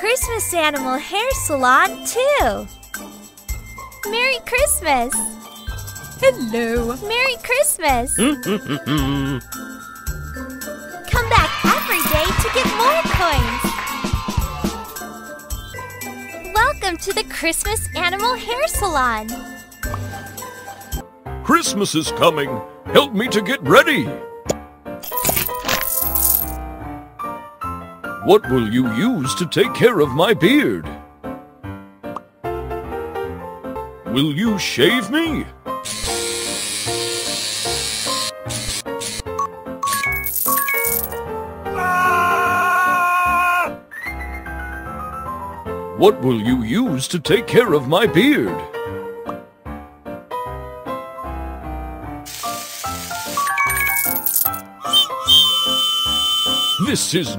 Christmas animal hair salon, two. Merry Christmas! Hello. Merry Christmas! Hmm, hmm, hmm, Come back every day to get more coins. Welcome to the Christmas Animal Hair Salon. Christmas is coming. Help me to get ready. What will you use to take care of my beard? Will you shave me? What will you use to take care of my beard? This is...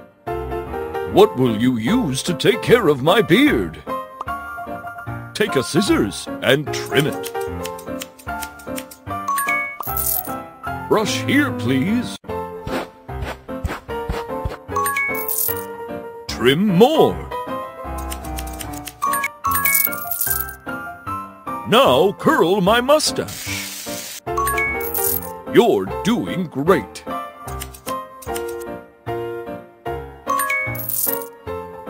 What will you use to take care of my beard? Take a scissors and trim it. Brush here, please. Trim more. Now curl my mustache. You're doing great.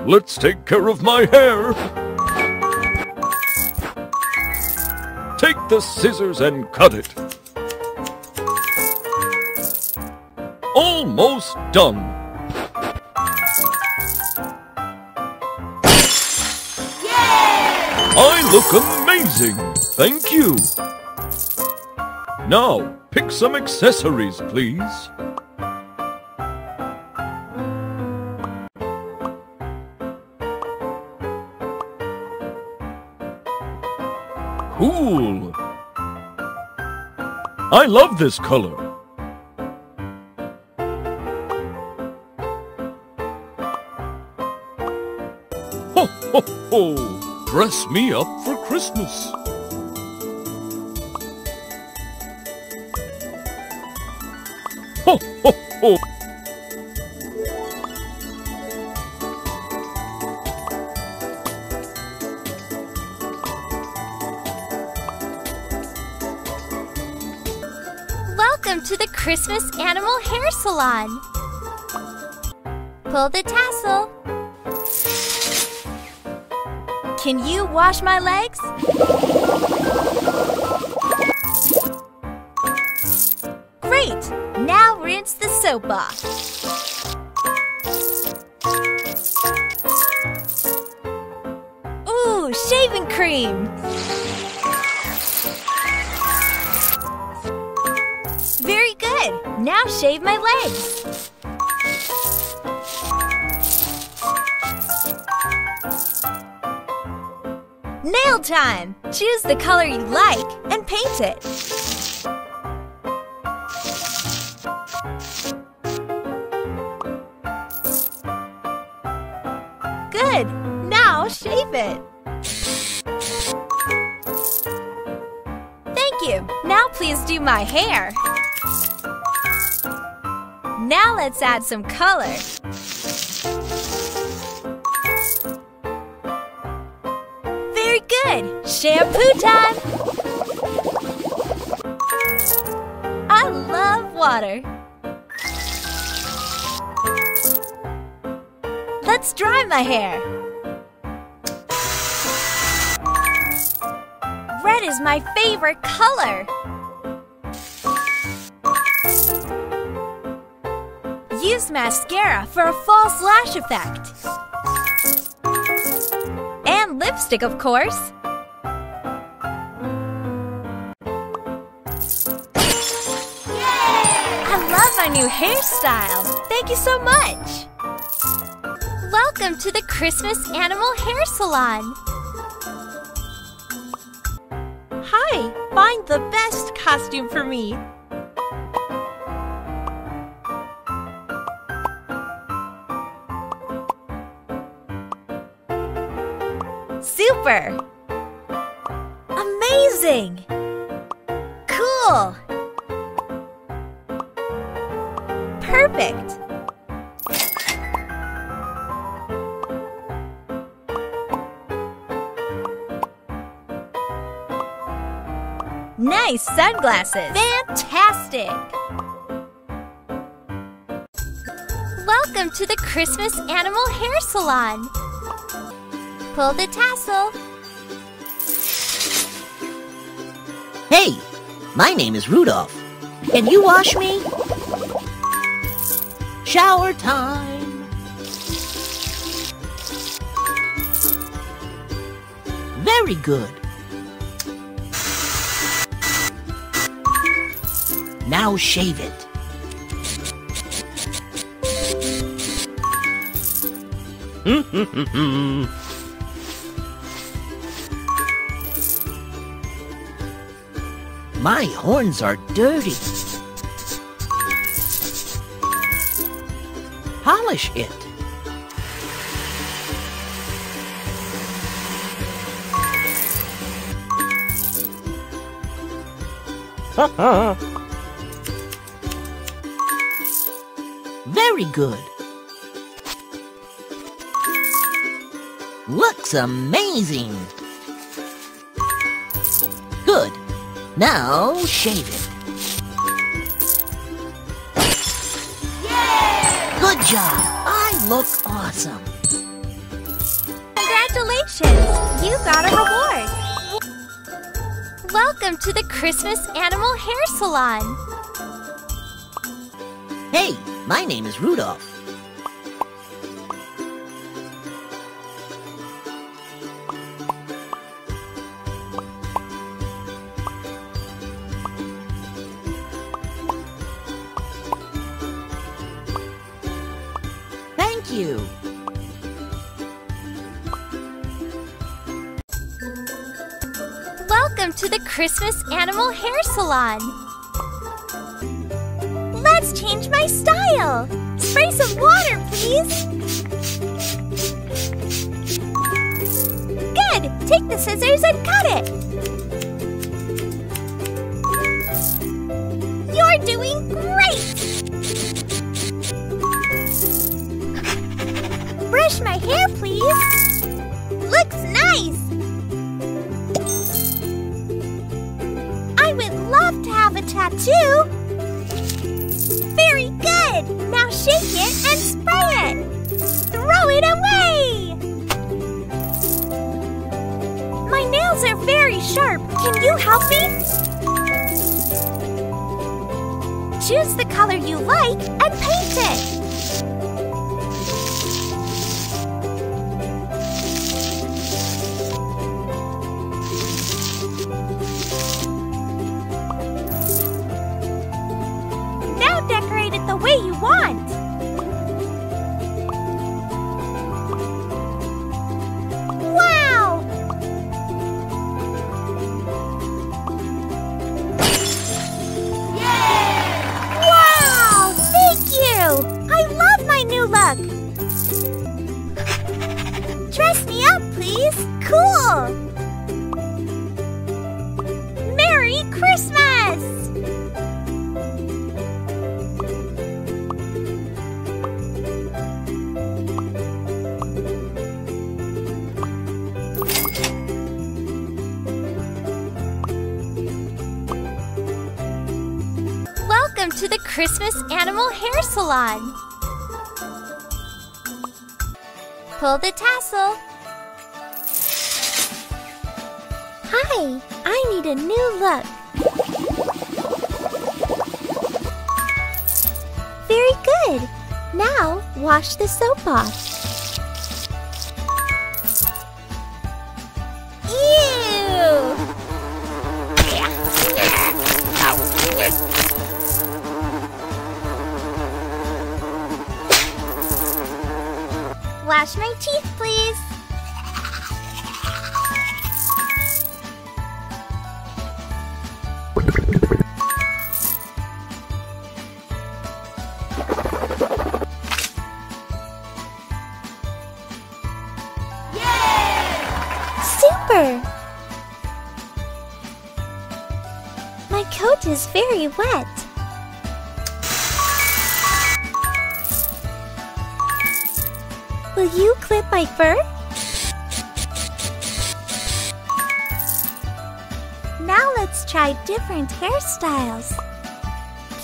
Let's take care of my hair. Take the scissors and cut it. Almost done. I look amazing. Thank you. Now, pick some accessories, please. I love this color. Ho, ho, ho! Dress me up for Christmas. Christmas Animal Hair Salon. Pull the tassel. Can you wash my legs? Great! Now rinse the soap off. Ooh, shaving cream! Now shave my legs. Nail time! Choose the color you like and paint it. Good! Now shave it. Thank you. Now please do my hair. Now let's add some color. Very good. Shampoo time. I love water. Let's dry my hair. Red is my favorite color. Use mascara for a false lash effect. And lipstick, of course. I love my new hairstyle. Thank you so much. Welcome to the Christmas Animal Hair Salon. Hi. Find the best costume for me. Super! Amazing! Cool! Perfect! Nice sunglasses! Fantastic! Welcome to the Christmas Animal Hair Salon! Pull the tassel. Hey, my name is Rudolph. Can you wash me? Shower time. Very good. Now shave it. My horns are dirty. Polish it. Very good. Looks amazing. Now shave it. Yay! Good job. I look awesome. Congratulations! You got a reward. Welcome to the Christmas Animal Hair Salon. Hey, my name is Rudolph. Welcome to the Christmas Animal Hair Salon. Let's change my style. Spray some water, please. Good. Take the scissors and cut it. You're doing great. Brush my hair, please. Love to have a tattoo. Very good. Now shake it and spray it. Throw it away. My nails are very sharp. Can you help me? Choose the color you like and paint it. Way you want. To the Christmas Animal Hair Salon. Pull the tassel. Hi, I need a new look. Very good. Now wash the soap off. My coat is very wet. Will you clip my fur? Now let's try different hairstyles.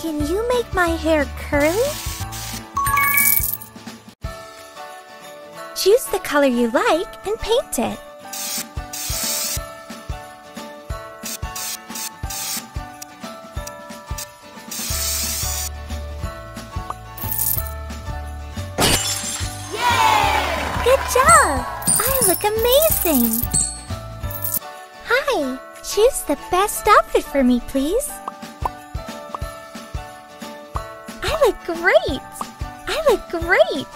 Can you make my hair curly? Choose the color you like and paint it. Job! I look amazing! Hi, choose the best outfit for me, please. I look great! I look great!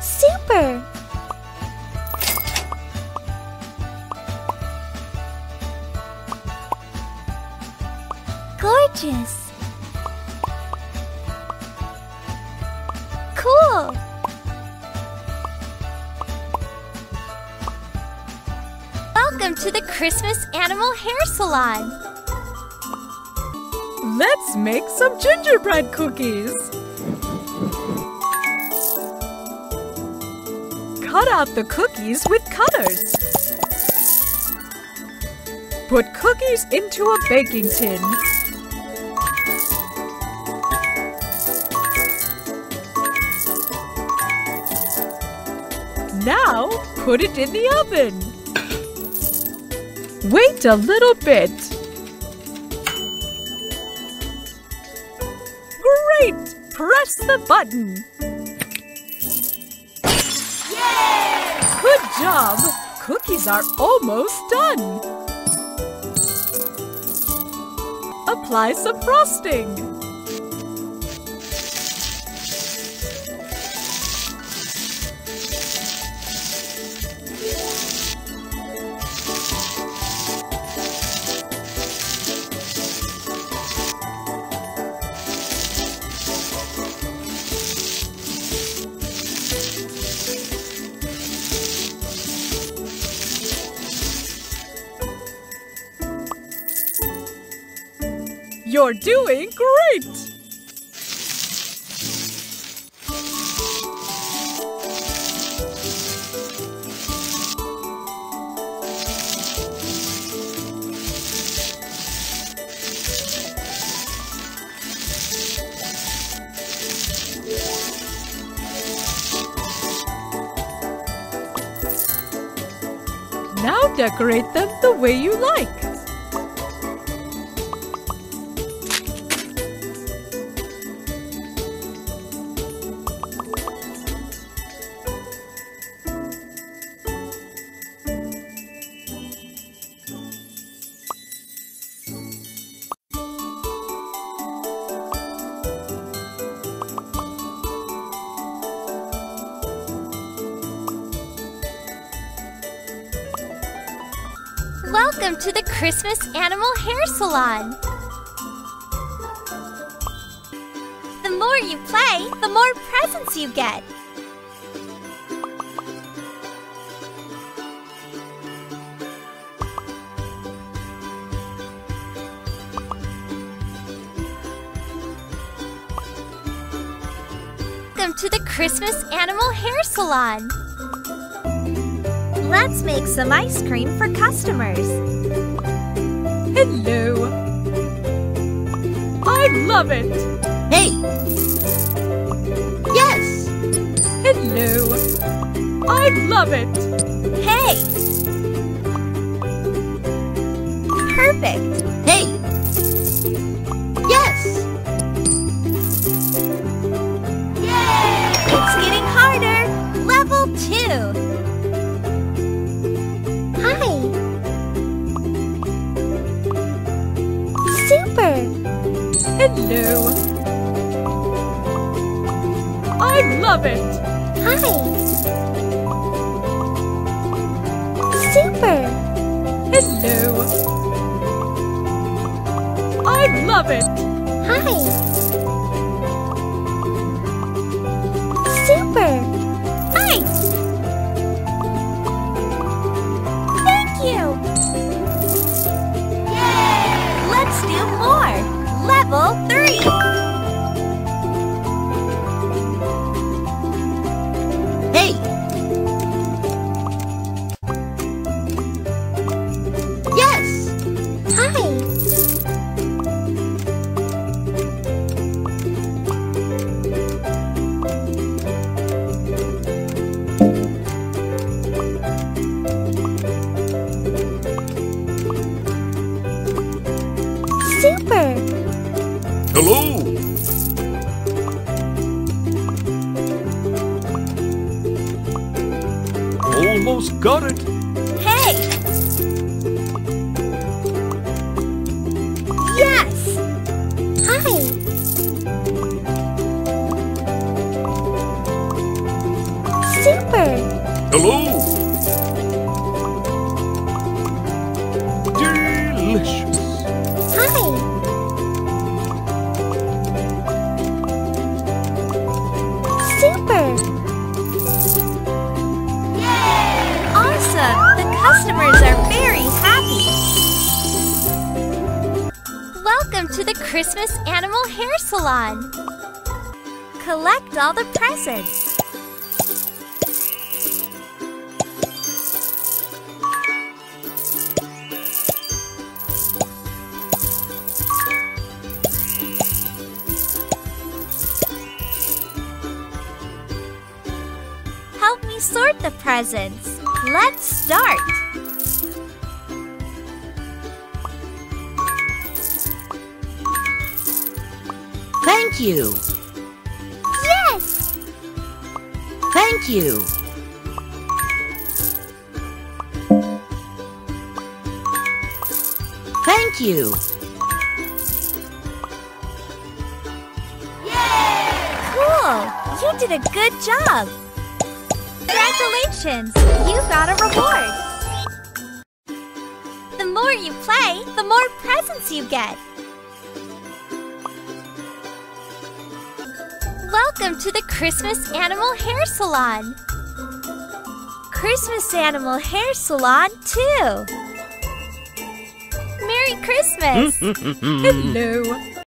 Super! Gorgeous! Welcome to the Christmas Animal Hair Salon. Let's make some gingerbread cookies. Cut out the cookies with cutters. Put cookies into a baking tin. Now, put it in the oven. Wait a little bit. Great! Press the button. Yay! Good job! Cookies are almost done. Apply some frosting. You're doing great! Now decorate them the way you like. Welcome to the Christmas Animal Hair Salon. The more you play, the more presents you get. Welcome to the Christmas Animal Hair Salon. Let's make some ice cream for customers. Hello. I love it. Hey! Yes! Hello. I love it. Hey! Perfect! Hello. Delicious. Hi! Super! Yay! Awesome! The customers are very happy. Welcome to the Christmas Animal Hair Salon. Collect all the presents. Sort the presents. Let's start. Thank you. Yes! Thank you. Thank you. Yay! Cool! You did a good job! Congratulations! You got a reward! The more you play, the more presents you get! Welcome to the Christmas Animal Hair Salon! Christmas Animal Hair Salon, two! Merry Christmas! Hello.